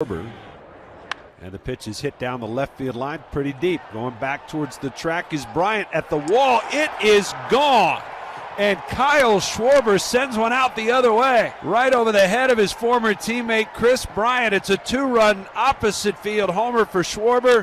Schwarber. And the pitch is hit down the left field line pretty deep. Going back towards the track is Bryant at the wall. It is gone. And Kyle Schwarber sends one out the other way, right over the head of his former teammate Kris Bryant. It's a two run opposite field homer for Schwarber.